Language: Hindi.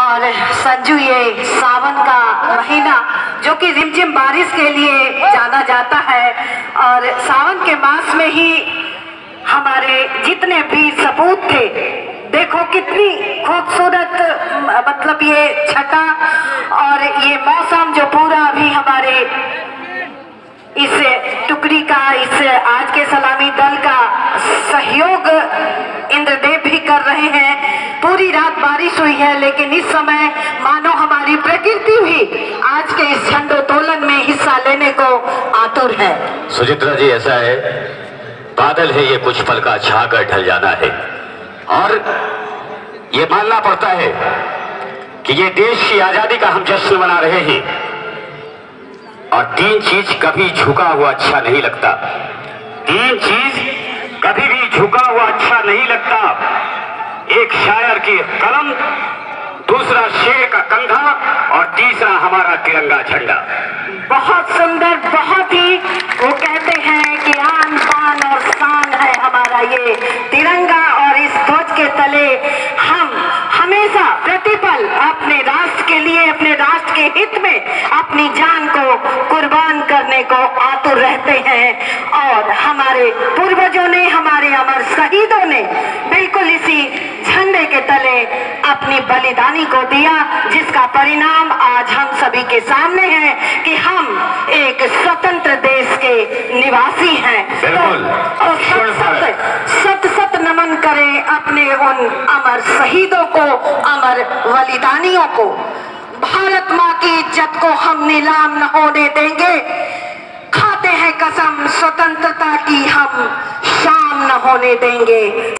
और संजू, ये सावन का महीना जो कि रिमझिम बारिश के लिए जाना जाता है। और सावन के मास में ही हमारे जितने भी सपूत थे, देखो कितनी खूबसूरत मतलब ये छटा और ये मौसम जो पूरा अभी हमारे इस टुकड़ी का, इस आज के सलामी दल का सहयोग इंद्रदेव पूरी रात बारिश हुई है, लेकिन इस समय मानो हमारी प्रकृति भी आज के इस झंडोत्तोलन में हिस्सा लेने को आतुर है। सुचित्रा जी, ऐसा है, बादल है, ये कुछ पल का छाकर ढल जाना है। और ये मानना पड़ता है कि ये देश की आज़ादी का हम जश्न मना रहे हैं। और तीन चीज़ कभी झुका हुआ अच्छा नहीं लगता। तीन चीज़ कभी भी झुका हुआ अच्छा नहीं लगता। एक शायर की कलम, दूसरा शेर का कंधा और तीसरा हमारा तिरंगा झंडा। बहुत सुंदर, बहुत ही, वो कहते हैं कि आन बान और शान है हमारा ये तिरंगा और इस ध्वज के तले हम हमेशा प्रतिपल अपने राष्ट्र के लिए, अपने राष्ट्र के हित में अपनी जान को कुर्बान करने को आतुर रहते हैं। और हमारे पूर्वजों ने, हमारे अमर शहीदों ने बिल्कुल इसी अपनी बलिदानी को दिया जिसका परिणाम आज हम सभी के सामने है कि हम एक स्वतंत्र देश के निवासी हैं। तो सत सत सत सत नमन करें अपने उन अमर शहीदों को अमर बलिदानियों को। भारत माँ की इज़्ज़त को हम नीलाम न होने देंगे। खाते हैं कसम स्वतंत्रता की हम शाम न होने देंगे।